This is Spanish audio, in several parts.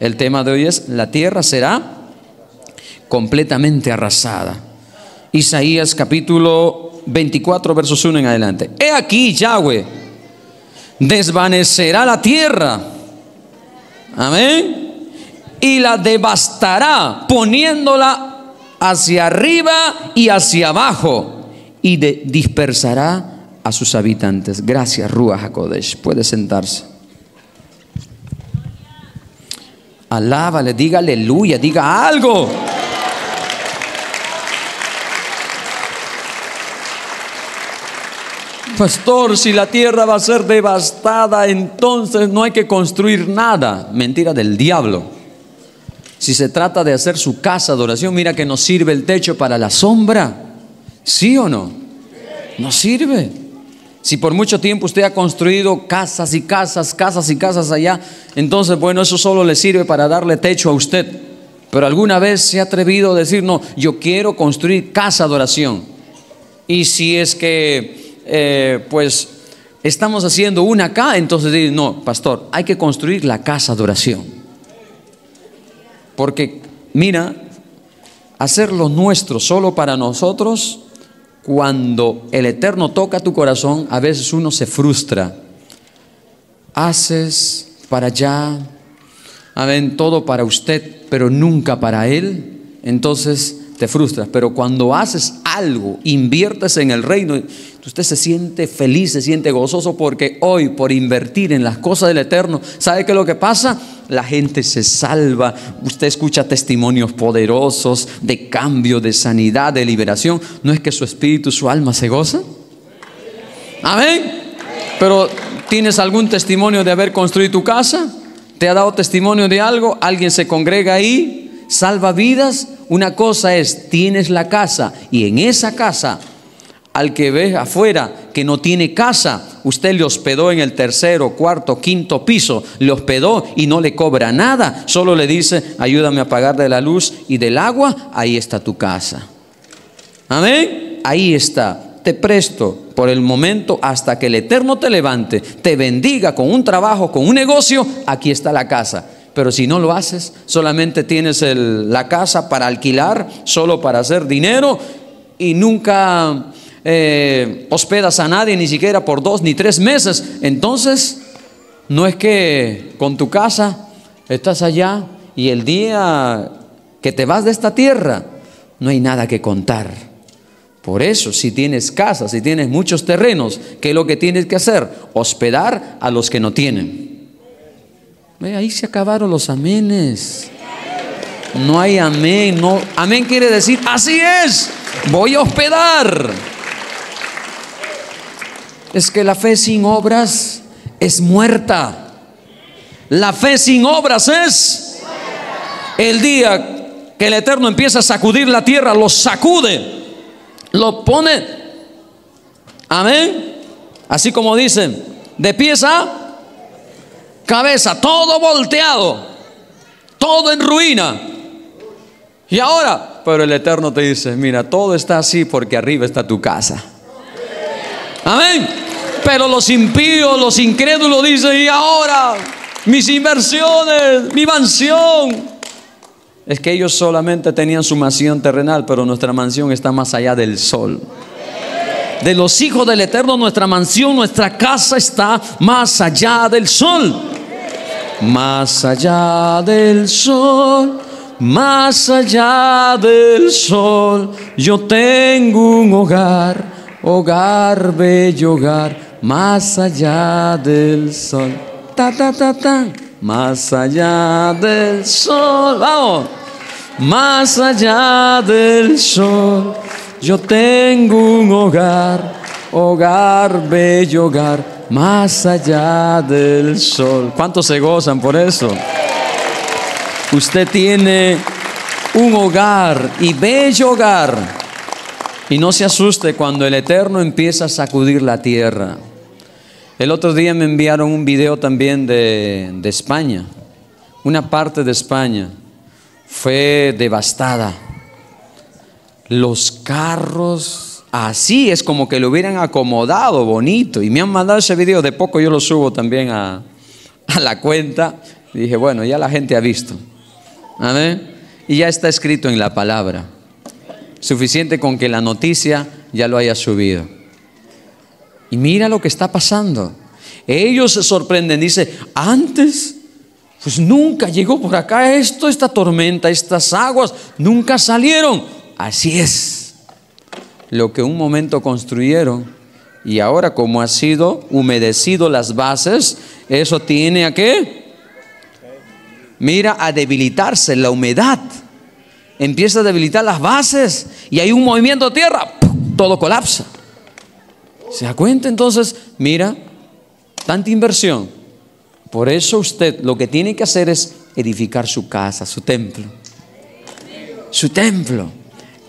El tema de hoy es, la tierra será completamente arrasada. Isaías capítulo 24, versos 1 en adelante. He aquí, Yahweh, desvanecerá la tierra. Amén. Y la devastará poniéndola hacia arriba y hacia abajo y dispersará a sus habitantes. Gracias, Ruach HaKodesh. Puede sentarse. Alábale, diga aleluya, diga algo. Pastor, si la tierra va a ser devastada, entonces no hay que construir nada. Mentira del diablo. Si se trata de hacer su casa de oración, mira que nos sirve el techo para la sombra. ¿Sí o no? No sirve. Si por mucho tiempo usted ha construido casas y casas, casas y casas allá, entonces bueno, eso solo le sirve para darle techo a usted. Pero alguna vez se ha atrevido a decir, no, yo quiero construir casa de oración. Y si es que, eh, pues, estamos haciendo una acá, entonces no, pastor, hay que construir la casa de oración. Porque, mira, hacer lo nuestro solo para nosotros cuando el Eterno toca tu corazón, a veces uno se frustra. Haces para allá, amén, todo para usted, pero nunca para Él. Entonces te frustras. Pero cuando haces algo, inviertes en el reino, usted se siente feliz, se siente gozoso porque hoy por invertir en las cosas del Eterno, ¿sabe qué es lo que pasa? La gente se salva, usted escucha testimonios poderosos de cambio, de sanidad, de liberación. ¿No es que su espíritu, su alma se goza? Amén. Pero ¿tienes algún testimonio de haber construido tu casa? ¿Te ha dado testimonio de algo? ¿Alguien se congrega ahí? salva vidas, una cosa es, tienes la casa y en esa casa, al que ve afuera que no tiene casa, usted le hospedó en el tercero, cuarto, quinto piso, le hospedó y no le cobra nada, solo le dice, ayúdame a pagar de la luz y del agua, ahí está tu casa. Amén, ahí está. Te presto por el momento hasta que el Eterno te levante, te bendiga con un trabajo, con un negocio, aquí está la casa pero si no lo haces, solamente tienes la casa para alquilar, solo para hacer dinero y nunca eh, hospedas a nadie, ni siquiera por dos ni tres meses. Entonces, no es que con tu casa estás allá y el día que te vas de esta tierra, no hay nada que contar. Por eso, si tienes casa, si tienes muchos terrenos, ¿qué es lo que tienes que hacer? Hospedar a los que no tienen. Ahí se acabaron los amenes. No hay amén. No, amén quiere decir, así es, voy a hospedar. Es que la fe sin obras es muerta. La fe sin obras es el día que el Eterno empieza a sacudir la tierra, lo sacude, lo pone. Amén. Así como dicen, de pieza cabeza, todo volteado, todo en ruina. Y ahora, pero el Eterno te dice, mira, todo está así porque arriba está tu casa. Amén. Pero los impíos, los incrédulos dicen, y ahora mis inversiones, mi mansión. Es que ellos solamente tenían su mansión terrenal, pero nuestra mansión está más allá del sol de los hijos del Eterno, nuestra mansión, nuestra casa está más allá del sol. Más allá del sol, más allá del sol, yo tengo un hogar, hogar, bello hogar, más allá del sol. Ta, ta, ta, ta. Más allá del sol, vamos. Más allá del sol, yo tengo un hogar, hogar, bello hogar más allá del sol. ¿Cuántos se gozan por eso? Usted tiene un hogar y bello hogar. Y no se asuste cuando el Eterno empieza a sacudir la tierra. El otro día me enviaron un video también de, de España. Una parte de España fue devastada. Los carros Así es como que lo hubieran acomodado bonito. Y me han mandado ese video, de poco yo lo subo también a, la cuenta. Dije, bueno, ya la gente ha visto. Amén. Y ya está escrito en la palabra. Suficiente con que la noticia ya lo haya subido. Y mira lo que está pasando. Ellos se sorprenden, dice, antes, pues nunca llegó por acá esto, esta tormenta, estas aguas, nunca salieron. Así es. Lo que un momento construyeron y ahora como ha sido humedecido las bases, eso tiene a qué? Mira, a debilitarse la humedad. Empieza a debilitar las bases y hay un movimiento de tierra, todo colapsa. ¿Se da cuenta entonces? Mira, tanta inversión. Por eso usted lo que tiene que hacer es edificar su casa, su templo. Su templo.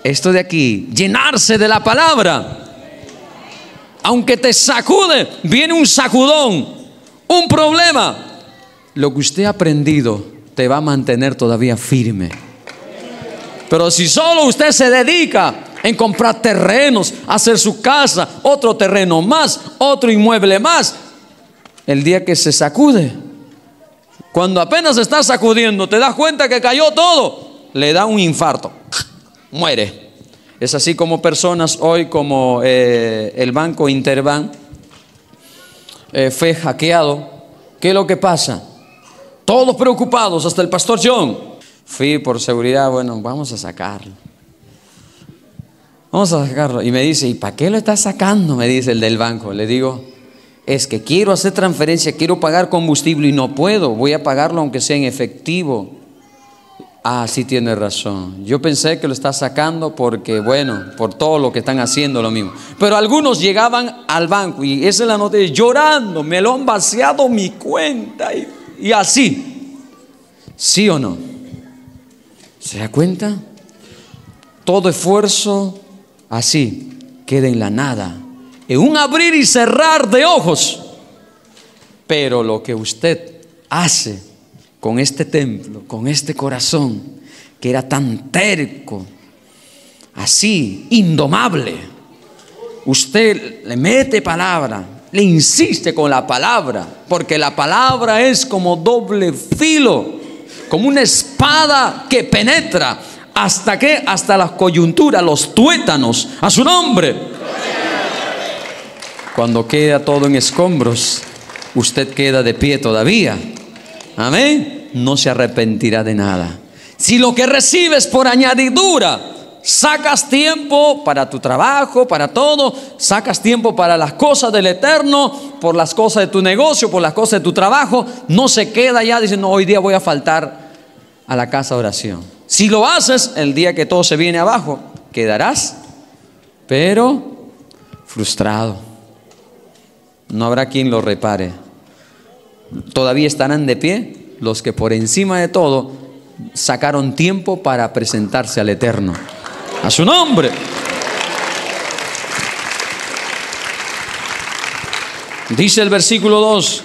Esto de aquí, llenarse de la palabra. Aunque te sacude, viene un sacudón, un problema. Lo que usted ha aprendido te va a mantener todavía firme. Pero si solo usted se dedica en comprar terrenos, hacer su casa, otro terreno más, otro inmueble más, el día que se sacude, cuando apenas está sacudiendo, te das cuenta que cayó todo, le da un infarto, muere. Es así como personas hoy como eh, el banco Interbank eh, fue hackeado. ¿Qué es lo que pasa? Todos preocupados, hasta el pastor John. Fui por seguridad, bueno, vamos a sacarlo. Vamos a sacarlo. Y me dice, ¿y para qué lo estás sacando? Me dice el del banco. Le digo, es que quiero hacer transferencia, quiero pagar combustible y no puedo. Voy a pagarlo aunque sea en efectivo. Ah, sí tiene razón. Yo pensé que lo está sacando porque, bueno, por todo lo que están haciendo lo mismo. Pero algunos llegaban al banco y esa es la nota, llorando, me lo han vaciado mi cuenta y, y así. ¿Sí o no? ¿Se da cuenta? Todo esfuerzo así queda en la nada, en un abrir y cerrar de ojos. Pero lo que usted hace con este templo, con este corazón que era tan terco, así, indomable, usted le mete palabra, le insiste con la palabra, porque la palabra es como doble filo, como una espada que penetra hasta que hasta las coyunturas, los tuétanos, a su nombre. Cuando queda todo en escombros, usted queda de pie todavía. Amén. No se arrepentirá de nada. Si lo que recibes por añadidura, sacas tiempo para tu trabajo, para todo, sacas tiempo para las cosas del eterno, por las cosas de tu negocio, por las cosas de tu trabajo, no se queda ya diciendo, hoy día voy a faltar a la casa de oración. Si lo haces, el día que todo se viene abajo, quedarás, pero frustrado. No habrá quien lo repare. Todavía estarán de pie los que por encima de todo sacaron tiempo para presentarse al Eterno. A su nombre. Dice el versículo 2.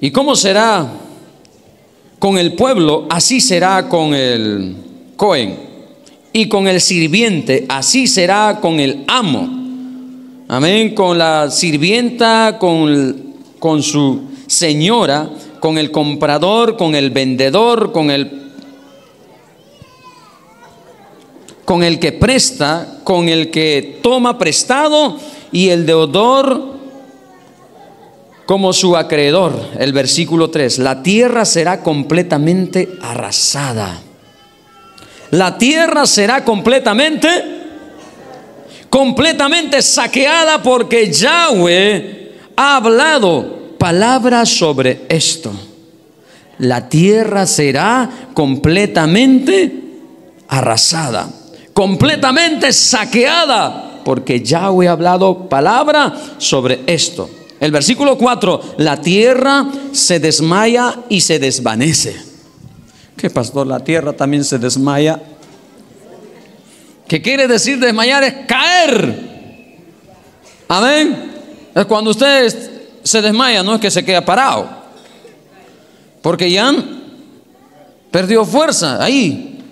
¿Y cómo será con el pueblo, así será con el Cohen. Y con el sirviente, así será con el amo. Amén. Con la sirvienta, con, con su señora, con el comprador, con el vendedor, con el con el que presta, con el que toma prestado y el deudor como su acreedor. El versículo 3, la tierra será completamente arrasada. La tierra será completamente, completamente saqueada porque Yahweh ha hablado palabras sobre esto. La tierra será completamente arrasada, completamente saqueada, porque Yahweh ha hablado palabra sobre esto. El versículo 4, la tierra se desmaya y se desvanece. ¿Qué pastor? La tierra también se desmaya. ¿Qué quiere decir desmayar? Es caer. Amén. Es cuando usted se desmaya, no es que se queda parado. Porque ya perdió fuerza ahí.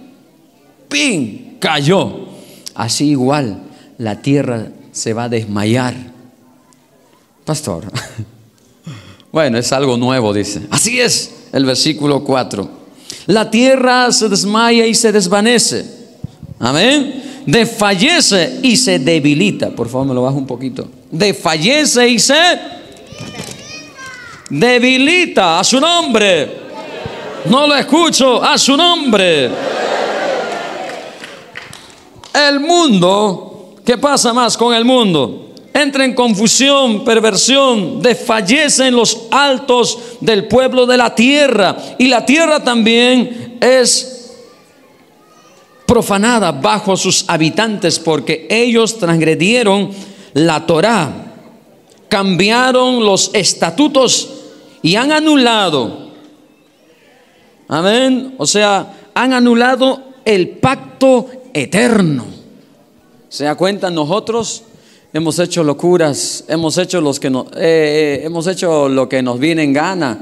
¡Pin! Cayó. Así igual la tierra se va a desmayar pastor. Bueno, es algo nuevo, dice. Así es, el versículo 4. La tierra se desmaya y se desvanece. Amén. Desfallece y se debilita. Por favor, me lo bajo un poquito. Desfallece y se debilita a su nombre. No lo escucho a su nombre. El mundo, ¿qué pasa más con el mundo? Entra en confusión, perversión, desfallecen los altos del pueblo de la tierra. Y la tierra también es profanada bajo sus habitantes porque ellos transgredieron la Torá, cambiaron los estatutos y han anulado. Amén. O sea, han anulado el pacto eterno. ¿Se da cuenta? Nosotros hemos hecho locuras, hemos hecho, los que eh, eh, hemos hecho lo que nos viene en gana,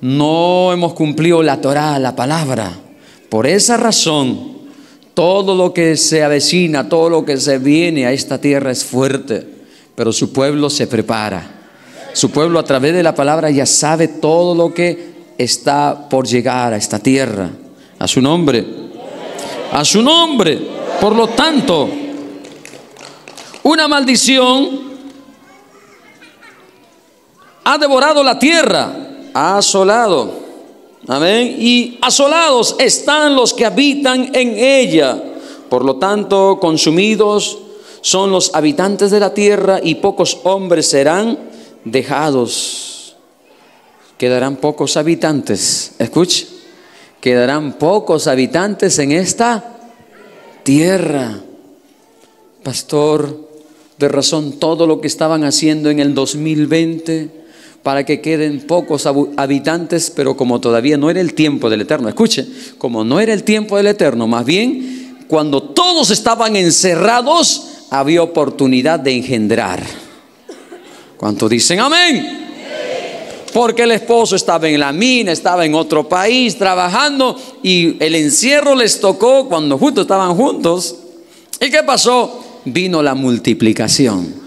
no hemos cumplido la Torah, la palabra. Por esa razón, todo lo que se avecina, todo lo que se viene a esta tierra es fuerte, pero su pueblo se prepara. Su pueblo a través de la palabra ya sabe todo lo que está por llegar a esta tierra. A su nombre. A su nombre. Por lo tanto, una maldición ha devorado la tierra, ha asolado. Amén. Y asolados están los que habitan en ella. Por lo tanto, consumidos son los habitantes de la tierra y pocos hombres serán dejados. Quedarán pocos habitantes. Escuche. Quedarán pocos habitantes en esta tierra. Pastor, de razón todo lo que estaban haciendo en el 2020 para que queden pocos habitantes, pero como todavía no era el tiempo del Eterno, escuche, como no era el tiempo del Eterno, más bien cuando todos estaban encerrados, había oportunidad de engendrar. ¿Cuánto dicen amén? Porque el esposo estaba en la mina, estaba en otro país trabajando y el encierro les tocó cuando justo estaban juntos. ¿Y qué pasó? Vino la multiplicación.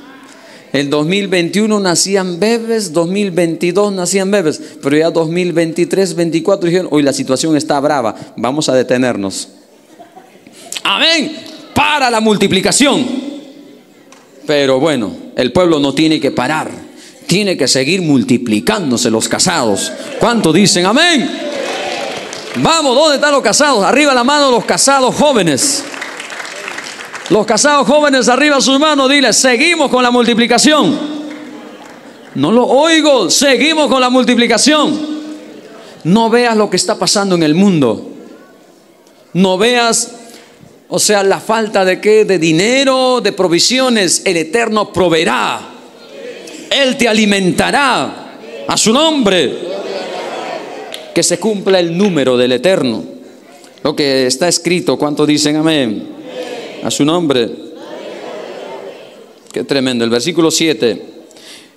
En 2021 nacían bebés, 2022 nacían bebés, pero ya 2023, 24 dijeron, hoy la situación está brava, vamos a detenernos. Amén, para la multiplicación. Pero bueno, el pueblo no tiene que parar, tiene que seguir multiplicándose los casados. ¿Cuánto dicen amén? Vamos, ¿dónde están los casados? Arriba la mano los casados jóvenes. Los casados jóvenes arriba sus manos, dile, seguimos con la multiplicación. No lo oigo, seguimos con la multiplicación. No veas lo que está pasando en el mundo. No veas, o sea, la falta de qué, de dinero, de provisiones. El Eterno proveerá. Él te alimentará a su nombre. Que se cumpla el número del Eterno. Lo que está escrito, ¿cuánto dicen amén? A su nombre. Qué tremendo. El versículo 7.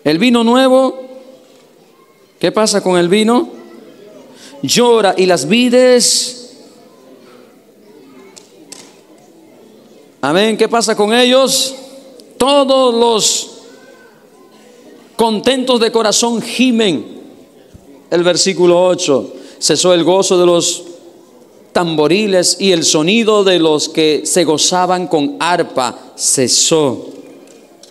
El vino nuevo, ¿qué pasa con el vino? Llora y las vides. Amén. ¿Qué pasa con ellos? Todos los contentos de corazón gimen. El versículo 8. Cesó el gozo de los tamboriles y el sonido de los que se gozaban con arpa cesó.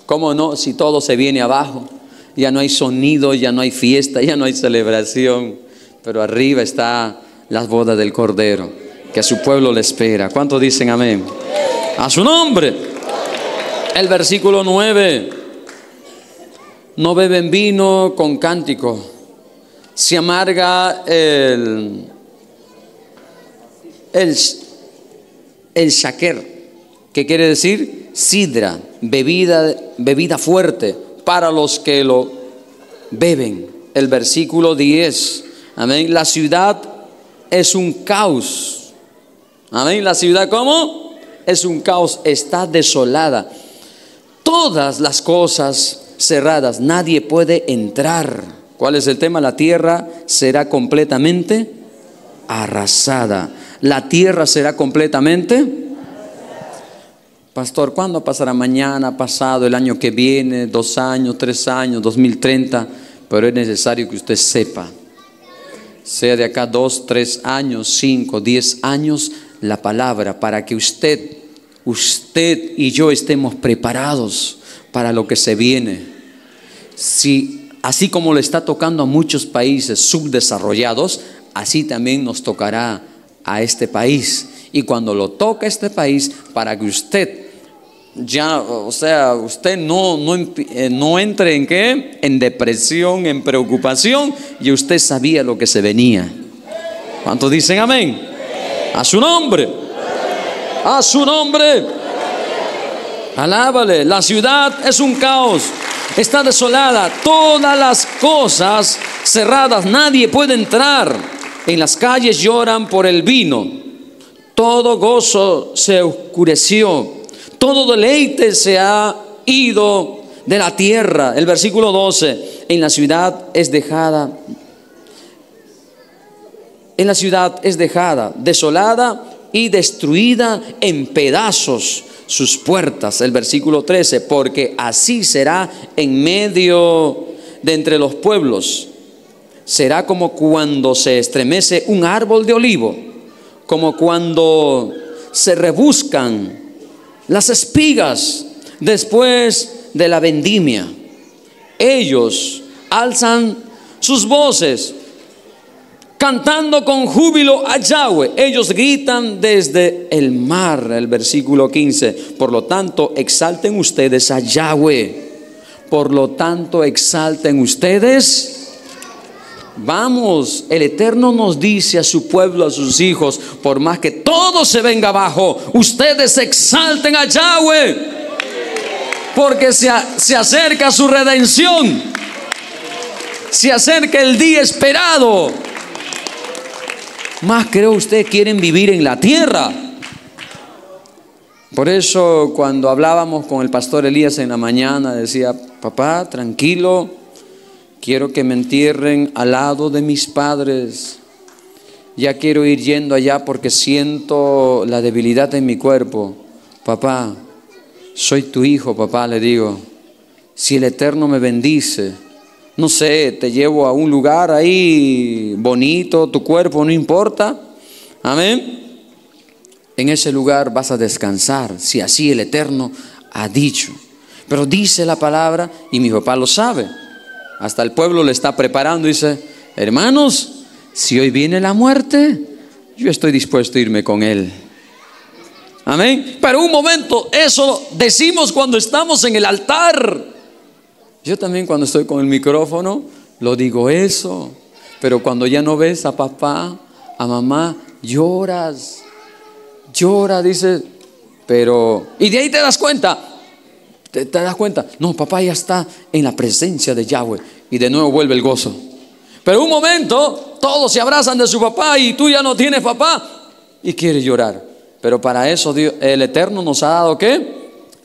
¿Cómo no? Si todo se viene abajo, ya no hay sonido, ya no hay fiesta, ya no hay celebración, pero arriba está las bodas del Cordero, que a su pueblo le espera. ¿Cuántos dicen amén? A su nombre. El versículo 9. No beben vino con cántico. Se amarga el el, el shaker, que quiere decir sidra, bebida, bebida fuerte para los que lo beben. El versículo 10. Amén. La ciudad es un caos. Amén. La ciudad, ¿cómo? Es un caos, está desolada. Todas las cosas cerradas, nadie puede entrar. ¿Cuál es el tema? La tierra será completamente arrasada la tierra será completamente. Pastor, ¿cuándo pasará? Mañana, pasado, el año que viene, dos años, tres años, 2030. pero es necesario que usted sepa, sea de acá dos, tres años, cinco, diez años, la palabra para que usted, usted y yo estemos preparados para lo que se viene. Si así como le está tocando a muchos países subdesarrollados, así también nos tocará a este país. Y cuando lo toca este país, para que usted ya, o sea, usted no, no, eh, no entre en qué, en depresión, en preocupación, y usted sabía lo que se venía. ¿Cuántos dicen amén? A su nombre. A su nombre. Alábale. La ciudad es un caos. Está desolada. Todas las cosas cerradas. Nadie puede entrar. En las calles lloran por el vino. Todo gozo se oscureció. Todo deleite se ha ido de la tierra. El versículo 12. En la ciudad es dejada en la ciudad es dejada, desolada y destruida en pedazos sus puertas. El versículo 13, porque así será en medio de entre los pueblos. Será como cuando se estremece un árbol de olivo, como cuando se rebuscan las espigas después de la vendimia. Ellos alzan sus voces cantando con júbilo a Yahweh. Ellos gritan desde el mar, el versículo 15. Por lo tanto, exalten ustedes a Yahweh. Por lo tanto, exalten ustedes. Vamos, el Eterno nos dice a su pueblo, a sus hijos, por más que todo se venga abajo, ustedes exalten a Yahweh. Porque se, se acerca su redención. Se acerca el día esperado más creo usted quieren vivir en la tierra. Por eso cuando hablábamos con el pastor Elías en la mañana decía, papá, tranquilo, quiero que me entierren al lado de mis padres. Ya quiero ir yendo allá porque siento la debilidad en mi cuerpo. Papá, soy tu hijo, papá, le digo. Si el Eterno me bendice, no sé, te llevo a un lugar ahí bonito, tu cuerpo no importa. Amén. En ese lugar vas a descansar, si así el Eterno ha dicho. Pero dice la palabra y mi papá lo sabe. Hasta el pueblo le está preparando. Dice, hermanos, si hoy viene la muerte, yo estoy dispuesto a irme con él. Amén. Pero un momento, eso decimos cuando estamos en el altar. Yo también cuando estoy con el micrófono lo digo eso, pero cuando ya no ves a papá, a mamá, lloras, llora, dice, pero... Y de ahí te das cuenta, te, das cuenta, no, papá ya está en la presencia de Yahweh y de nuevo vuelve el gozo. Pero un momento, todos se abrazan de su papá y tú ya no tienes papá y quieres llorar. Pero para eso Dios, el Eterno nos ha dado qué?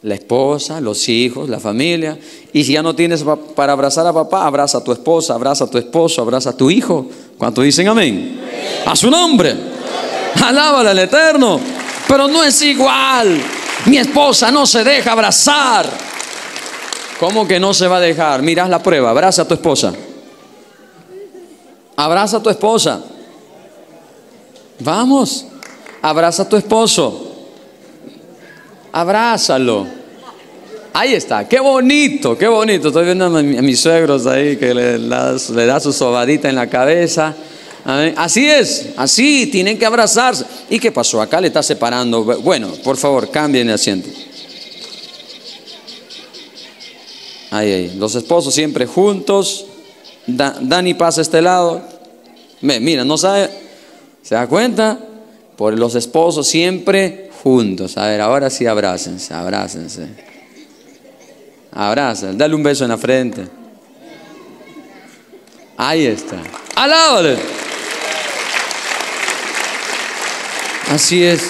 la esposa, los hijos, la familia. Y si ya no tienes para abrazar a papá, abraza a tu esposa, abraza a tu esposo, abraza a tu hijo. ¿Cuánto dicen amén? A su nombre. Alábale al Eterno. Pero no es igual. Mi esposa no se deja abrazar. ¿Cómo que no se va a dejar? Mirás la prueba. Abraza a tu esposa. Abraza a tu esposa. Vamos. Abraza a tu esposo abrázalo. Ahí está, qué bonito, qué bonito. Estoy viendo a, mis suegros ahí que le, le da su sobadita en la cabeza. Así es, así tienen que abrazarse. ¿Y qué pasó? Acá le está separando. Bueno, por favor, cambien de asiento. Ahí, ahí. Los esposos siempre juntos. Dani pasa a este lado. Mira, no sabe. ¿Se da cuenta? Por los esposos siempre juntos. A ver, ahora sí abrácense, abrácense. Abrácense, dale un beso en la frente. Ahí está. Alábale. Así es.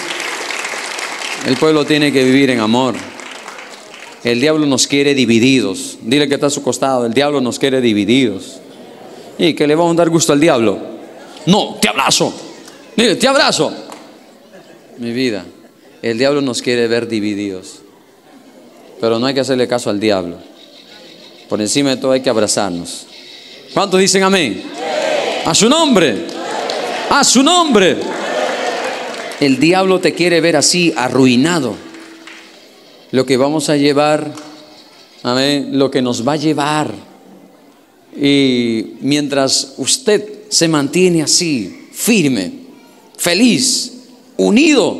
El pueblo tiene que vivir en amor. El diablo nos quiere divididos. Dile que está a su costado. El diablo nos quiere divididos. ¿Y que le vamos a dar gusto al diablo? No, te abrazo. Dile, te abrazo. Mi vida. El diablo nos quiere ver divididos. Pero no hay que hacerle caso al diablo. Por encima de todo hay que abrazarnos. ¿Cuántos dicen amén? A su nombre. A su nombre. El diablo te quiere ver así, arruinado. Lo que vamos a llevar, amén, lo que nos va a llevar. Y mientras usted se mantiene así, firme, feliz, unido,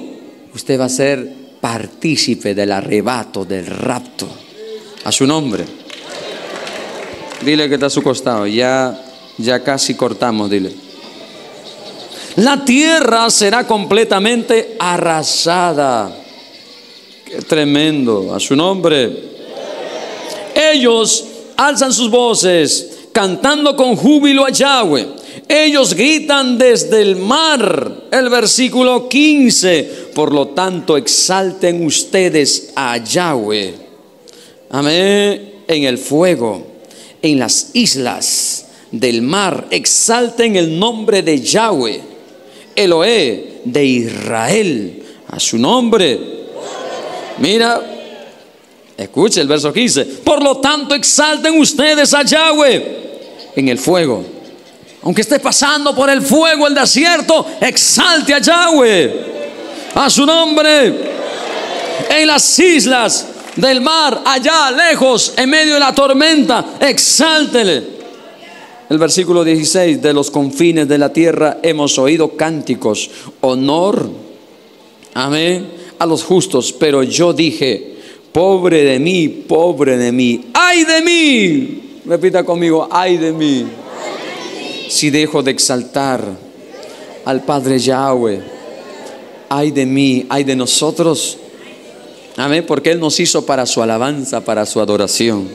usted va a ser partícipe del arrebato, del rapto. A su nombre. Dile que está a su costado. Ya, ya casi cortamos, dile. La tierra será completamente arrasada. Qué tremendo. A su nombre. Ellos alzan sus voces cantando con júbilo a Yahweh. Ellos gritan desde el mar. El versículo 15. Por lo tanto, exalten ustedes a Yahweh. Amén. En el fuego en las islas del mar, exalten el nombre de Yahweh, Eloé de Israel, a su nombre. Mira, escuche el verso 15. Por lo tanto, exalten ustedes a Yahweh en el fuego. Aunque esté pasando por el fuego el desierto, exalte a Yahweh, a su nombre. En las islas del mar, allá lejos, en medio de la tormenta, exáltele. El versículo 16, de los confines de la tierra hemos oído cánticos, honor, amén, a los justos, pero yo dije, pobre de mí, pobre de mí, ay de mí, repita conmigo, ay de mí, si dejo de exaltar al Padre Yahweh, ay de mí, ay de nosotros, Amén, porque Él nos hizo para su alabanza, para su adoración.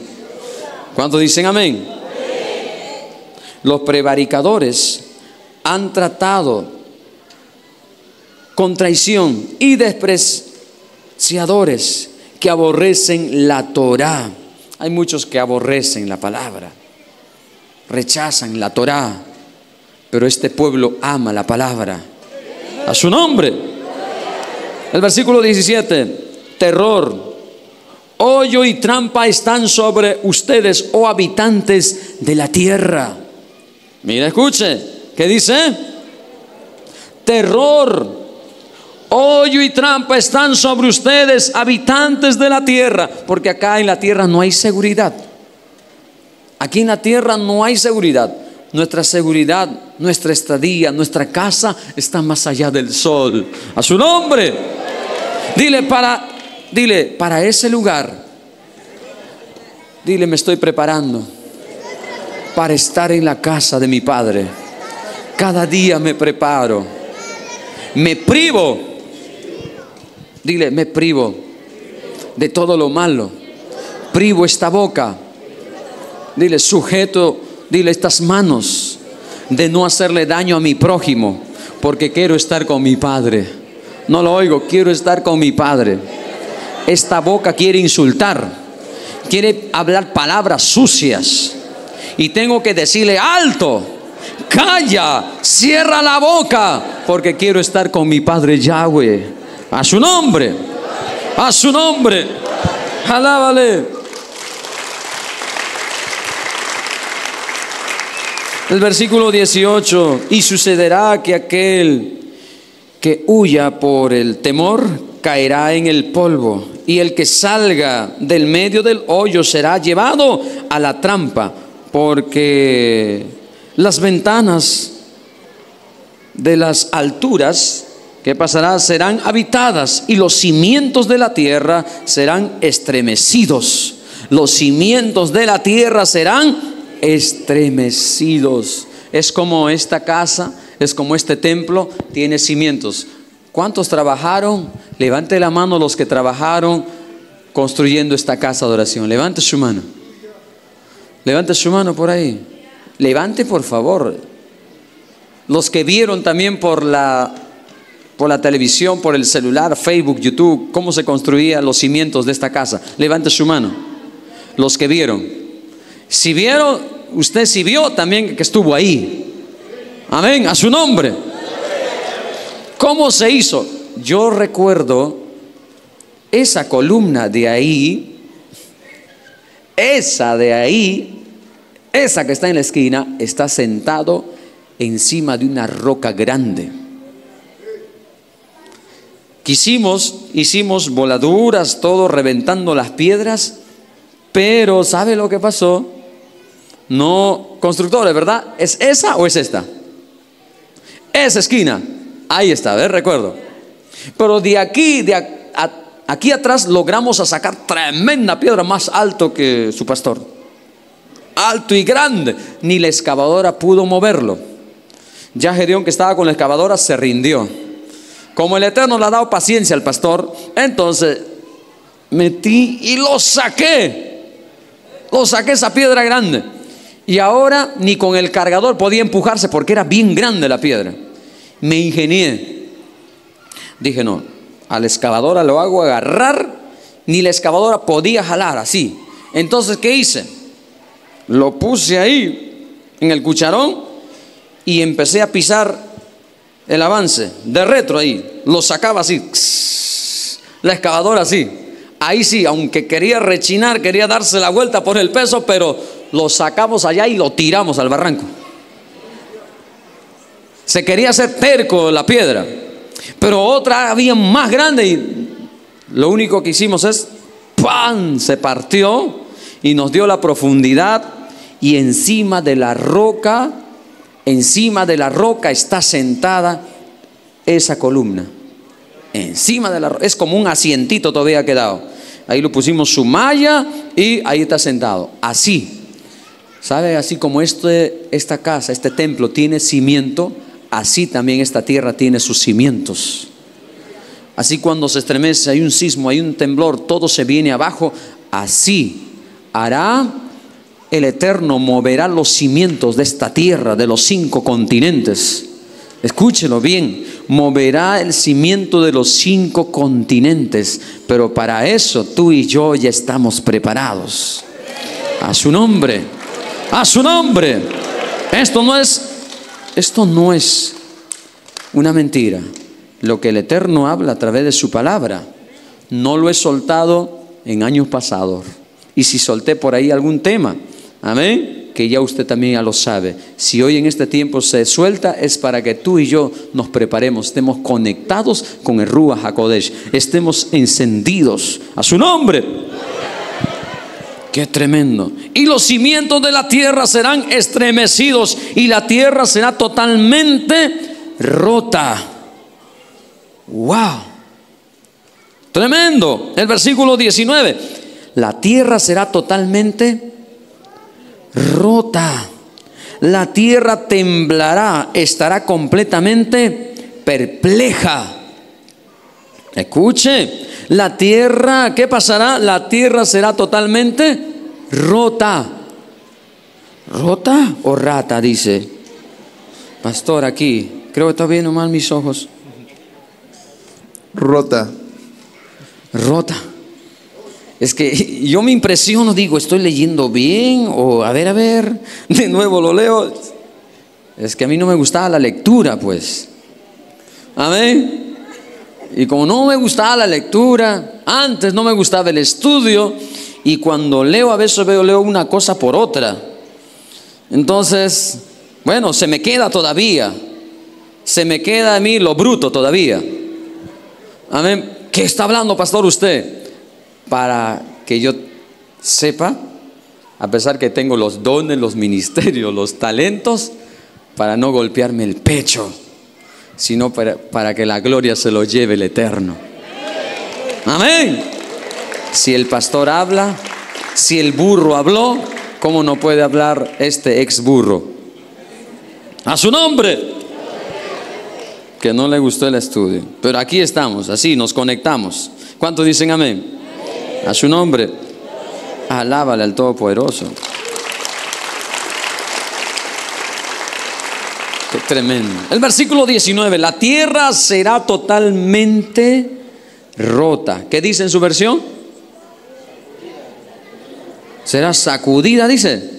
¿Cuántos dicen amén? Los prevaricadores han tratado con traición y despreciadores que aborrecen la Torah. Hay muchos que aborrecen la palabra, rechazan la Torah, pero este pueblo ama la palabra. A su nombre. El versículo 17 terror, hoyo y trampa están sobre ustedes, oh habitantes de la tierra. Mira, escuche, ¿qué dice? Terror, hoyo y trampa están sobre ustedes, habitantes de la tierra, porque acá en la tierra no hay seguridad. Aquí en la tierra no hay seguridad. Nuestra seguridad, nuestra estadía, nuestra casa está más allá del sol. A su nombre. Dile para Dile, para ese lugar, dile, me estoy preparando para estar en la casa de mi Padre. Cada día me preparo. Me privo. Dile, me privo de todo lo malo. Privo esta boca. Dile, sujeto, dile estas manos de no hacerle daño a mi prójimo, porque quiero estar con mi Padre. No lo oigo, quiero estar con mi Padre esta boca quiere insultar, quiere hablar palabras sucias. Y tengo que decirle, alto, calla, cierra la boca, porque quiero estar con mi Padre Yahweh. A su nombre, a su nombre. Alábale. El versículo 18, y sucederá que aquel que huya por el temor caerá en el polvo y el que salga del medio del hoyo será llevado a la trampa, porque las ventanas de las alturas que pasará serán habitadas y los cimientos de la tierra serán estremecidos. Los cimientos de la tierra serán estremecidos. Es como esta casa, es como este templo tiene cimientos. ¿Cuántos trabajaron? Levante la mano los que trabajaron construyendo esta casa de oración. Levante su mano. Levante su mano por ahí. Levante por favor. Los que vieron también por la, por la televisión, por el celular, Facebook, YouTube, cómo se construían los cimientos de esta casa. Levante su mano. Los que vieron. Si vieron, usted si vio también que estuvo ahí. Amén. A su nombre. ¿Cómo se hizo? Yo recuerdo esa columna de ahí, esa de ahí, esa que está en la esquina, está sentado encima de una roca grande. Quisimos, hicimos voladuras, todo reventando las piedras, pero ¿sabe lo que pasó? No, constructores, ¿verdad? ¿Es esa o es esta? Esa esquina. Ahí está, ¿ves? Recuerdo. Pero de aquí, de aquí atrás, logramos sacar tremenda piedra más alto que su pastor. Alto y grande. Ni la excavadora pudo moverlo. Ya Gedeón, que estaba con la excavadora, se rindió. Como el Eterno le ha dado paciencia al pastor, entonces metí y lo saqué. Lo saqué esa piedra grande. Y ahora ni con el cargador podía empujarse porque era bien grande la piedra. Me ingenié. Dije, no, a la excavadora lo hago agarrar, ni la excavadora podía jalar así. Entonces, ¿qué hice? Lo puse ahí en el cucharón y empecé a pisar el avance de retro ahí, lo sacaba así, la excavadora así. Ahí sí, aunque quería rechinar, quería darse la vuelta por el peso, pero lo sacamos allá y lo tiramos al barranco. Se quería hacer terco la piedra, pero otra había más grande y lo único que hicimos es, ¡pam! Se partió y nos dio la profundidad y encima de la roca encima de la roca está sentada esa columna. Encima de la roca. Es como un asientito todavía quedado. Ahí lo pusimos su malla y ahí está sentado. Así. ¿Sabe? Así como este, esta casa, este templo tiene cimiento, así también esta tierra tiene sus cimientos. Así cuando se estremece, hay un sismo, hay un temblor, todo se viene abajo. Así hará el Eterno moverá los cimientos de esta tierra, de los cinco continentes. Escúchelo bien, moverá el cimiento de los cinco continentes, pero para eso tú y yo ya estamos preparados. A su nombre, a su nombre. Esto no es, esto no es una mentira. Lo que el Eterno habla a través de su palabra, no lo he soltado en años pasados. Y si solté por ahí algún tema, Amén. Que ya usted también ya lo sabe. Si hoy en este tiempo se suelta es para que tú y yo nos preparemos, estemos conectados con el Ruach HaKodesh, estemos encendidos a su nombre. Qué tremendo. Y los cimientos de la tierra serán estremecidos y la tierra será totalmente rota. Wow. Tremendo. El versículo 19. La tierra será totalmente rota. La tierra temblará, estará completamente perpleja. Escuche, la tierra, ¿qué pasará? La tierra será totalmente rota. ¿Rota o rata? Dice. Pastor, aquí, creo que está viendo mal mis ojos. Rota. Rota. Es que yo me impresiono, digo, estoy leyendo bien o a ver, a ver, de nuevo lo leo. Es que a mí no me gustaba la lectura, pues. Amén. Y como no me gustaba la lectura, antes no me gustaba el estudio, y cuando leo a veces veo, leo una cosa por otra. Entonces, bueno, se me queda todavía. Se me queda a mí lo bruto todavía. Amén. ¿Qué está hablando, pastor, usted? para que yo sepa, a pesar que tengo los dones, los ministerios, los talentos, para no golpearme el pecho, sino para, para que la gloria se lo lleve el Eterno. Amén. Si el pastor habla, si el burro habló, ¿cómo no puede hablar este ex burro? A su nombre. Que no le gustó el estudio. Pero aquí estamos, así nos conectamos. ¿Cuántos dicen amén? A su nombre. Alábale al Todopoderoso. Qué tremendo. El versículo 19, la tierra será totalmente rota. ¿Qué dice en su versión? Será sacudida, dice.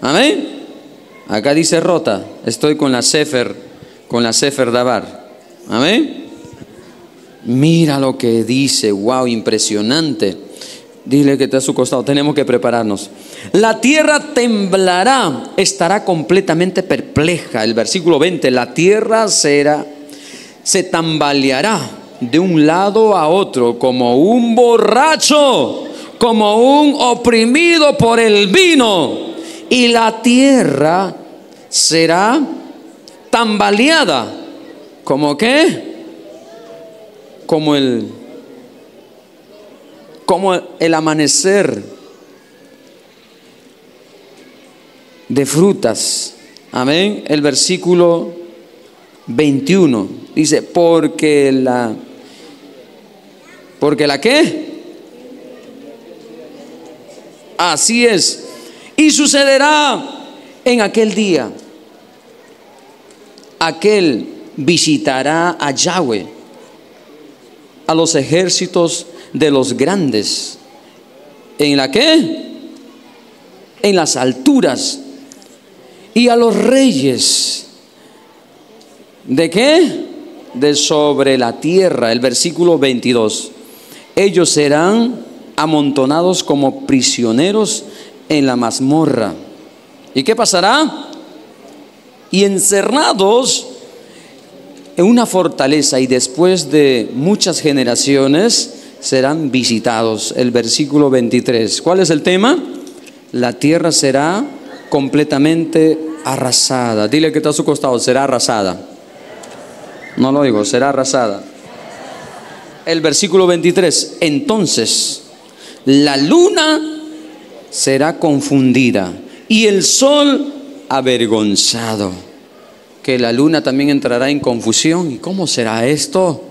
Amén. Acá dice rota. Estoy con la Sefer, con la Sefer Dabar. Amén. Mira lo que dice, wow, impresionante. Dile que está a su costado, tenemos que prepararnos. La tierra temblará, estará completamente perpleja. El versículo 20, la tierra será, se tambaleará de un lado a otro como un borracho, como un oprimido por el vino. Y la tierra será tambaleada. ¿Como qué? Como el, como el amanecer de frutas. Amén. El versículo 21 dice, porque la... ¿Porque la qué? Así es. Y sucederá en aquel día. Aquel visitará a Yahweh, a los ejércitos de los grandes. ¿En la qué? En las alturas y a los reyes. ¿De qué? De sobre la tierra, el versículo 22. Ellos serán amontonados como prisioneros en la mazmorra. ¿Y qué pasará? Y encerrados en una fortaleza y después de muchas generaciones serán visitados. El versículo 23. ¿Cuál es el tema? La tierra será completamente arrasada. Dile que está a su costado, será arrasada. No lo digo, será arrasada. El versículo 23, entonces la luna será confundida y el sol avergonzado. Que la luna también entrará en confusión. ¿Y cómo será esto?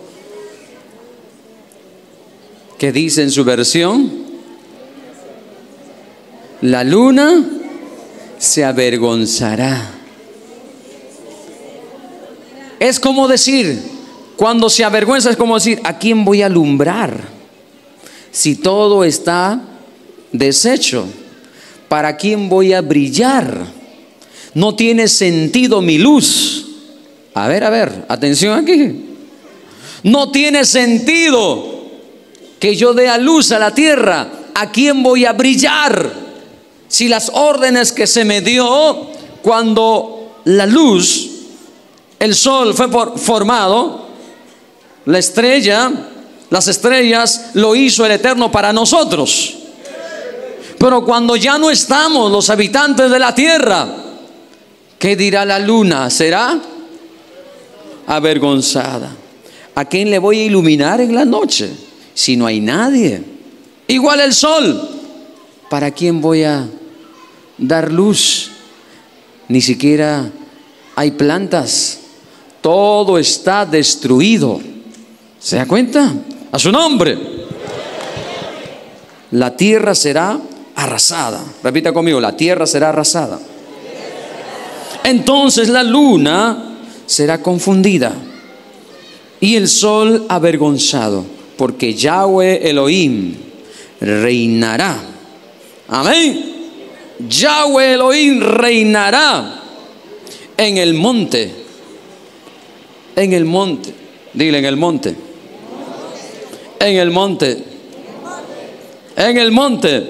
¿Qué dice en su versión? La luna se avergonzará. Es como decir, cuando se avergüenza es como decir, ¿a quién voy a alumbrar? Si todo está deshecho, ¿para quién voy a brillar? No tiene sentido mi luz. A ver, a ver, atención aquí. No tiene sentido que yo dé a luz a la tierra. ¿A quién voy a brillar? si las órdenes que se me dio cuando la luz, el sol fue formado, la estrella, las estrellas lo hizo el Eterno para nosotros. Pero cuando ya no estamos los habitantes de la tierra, ¿qué dirá la luna? ¿Será avergonzada? ¿A quién le voy a iluminar en la noche si no hay nadie? Igual el sol. ¿Para quién voy a dar luz. Ni siquiera hay plantas. Todo está destruido. ¿Se da cuenta? A su nombre. La tierra será arrasada. Repita conmigo, la tierra será arrasada. Entonces la luna será confundida y el sol avergonzado, porque Yahweh Elohim reinará. Amén. Yahweh Elohim reinará en el monte. En el monte. Dile en el monte. En el monte. En el monte.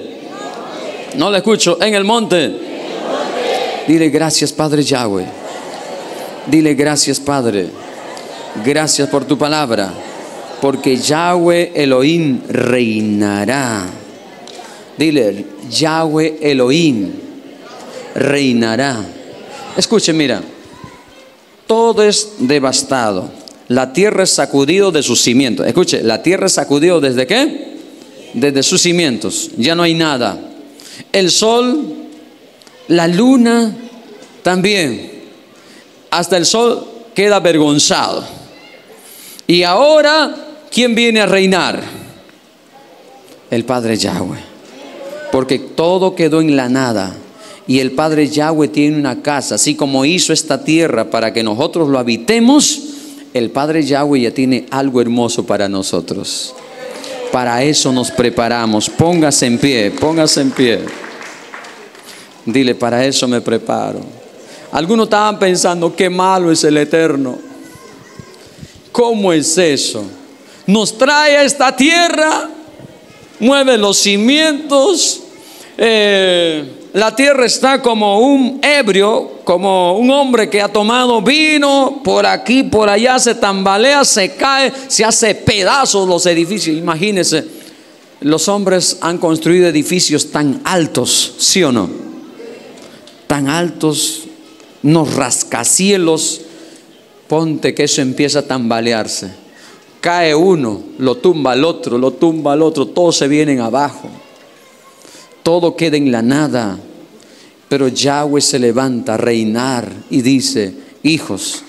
No le escucho. En el monte. Dile gracias Padre Yahweh. Dile gracias Padre. Gracias por tu palabra. Porque Yahweh Elohim reinará. Dile, Yahweh Elohim reinará. Escuche, mira, todo es devastado. La tierra es sacudido de sus cimientos. Escuche, la tierra es sacudido desde qué? Desde sus cimientos. Ya no hay nada. El sol, la luna, también. Hasta el sol queda avergonzado. Y ahora, ¿quién viene a reinar? El Padre Yahweh porque todo quedó en la nada. Y el Padre Yahweh tiene una casa, así como hizo esta tierra para que nosotros lo habitemos, el Padre Yahweh ya tiene algo hermoso para nosotros. Para eso nos preparamos. Póngase en pie, póngase en pie. Dile, para eso me preparo. Algunos estaban pensando, qué malo es el Eterno. ¿Cómo es eso? Nos trae a esta tierra mueve los cimientos, eh, la tierra está como un ebrio, como un hombre que ha tomado vino, por aquí, por allá, se tambalea, se cae, se hace pedazos los edificios. Imagínense, los hombres han construido edificios tan altos, ¿sí o no? Tan altos, unos rascacielos. Ponte que eso empieza a tambalearse. Cae uno, lo tumba al otro, lo tumba al otro, todos se vienen abajo todo queda en la nada. Pero Yahweh se levanta a reinar y dice, hijos,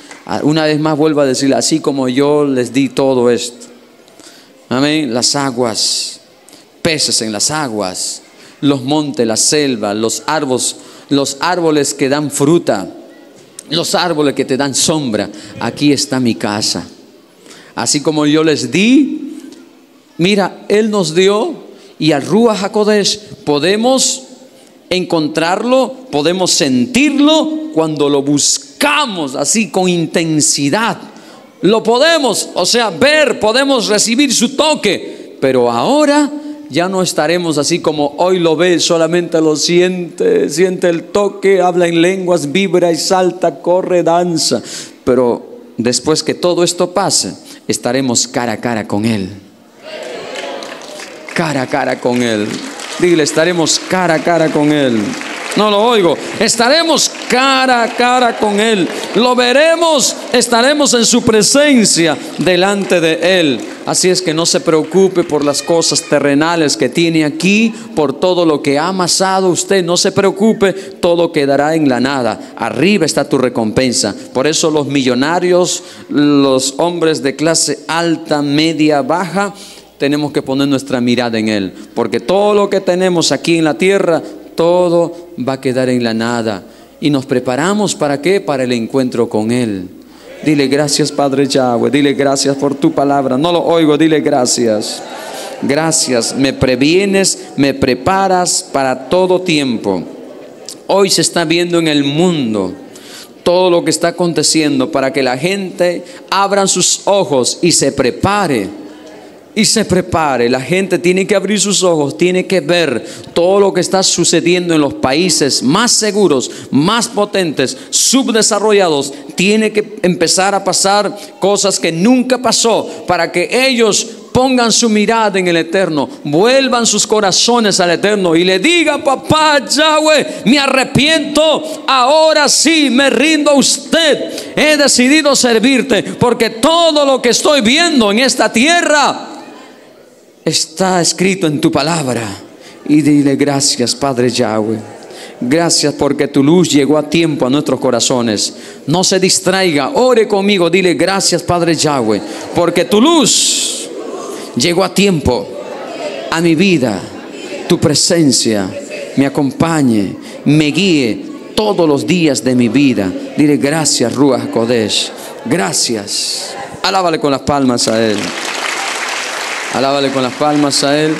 una vez más vuelvo a decir, así como yo les di todo esto. Amén. Las aguas, peces en las aguas, los montes, la selva, los árboles, los árboles que dan fruta, los árboles que te dan sombra. Aquí está mi casa. Así como yo les di, mira, Él nos dio y al Ruach HaKodesh podemos encontrarlo, podemos sentirlo cuando lo buscamos así con intensidad. Lo podemos, o sea, ver, podemos recibir su toque, pero ahora ya no estaremos así como hoy lo ve, solamente lo siente, siente el toque, habla en lenguas, vibra y salta, corre, danza. Pero después que todo esto pase, estaremos cara a cara con Él cara a cara con Él. Dile, estaremos cara a cara con Él. No lo oigo. Estaremos cara a cara con Él. Lo veremos. Estaremos en su presencia delante de Él. Así es que no se preocupe por las cosas terrenales que tiene aquí, por todo lo que ha amasado usted. No se preocupe, todo quedará en la nada. Arriba está tu recompensa. Por eso los millonarios, los hombres de clase alta, media, baja, tenemos que poner nuestra mirada en Él, porque todo lo que tenemos aquí en la tierra, todo va a quedar en la nada. Y nos preparamos para qué? Para el encuentro con Él. Dile gracias Padre Yahweh, dile gracias por tu palabra. No lo oigo, dile gracias. Gracias, me previenes, me preparas para todo tiempo. Hoy se está viendo en el mundo todo lo que está aconteciendo para que la gente abra sus ojos y se prepare y se prepare. La gente tiene que abrir sus ojos, tiene que ver todo lo que está sucediendo en los países más seguros, más potentes, subdesarrollados. Tiene que empezar a pasar cosas que nunca pasó para que ellos pongan su mirada en el eterno, vuelvan sus corazones al eterno y le diga, papá Yahweh, me arrepiento, ahora sí me rindo a usted, he decidido servirte porque todo lo que estoy viendo en esta tierra está escrito en tu palabra. Y dile gracias, Padre Yahweh. Gracias porque tu luz llegó a tiempo a nuestros corazones. No se distraiga, ore conmigo, dile gracias, Padre Yahweh, porque tu luz llegó a tiempo a mi vida. Tu presencia me acompañe, me guíe todos los días de mi vida. Dile gracias, Ruach Kodesh. Gracias. Alábale con las palmas a Él. Alábale con las palmas a Él.